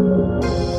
Música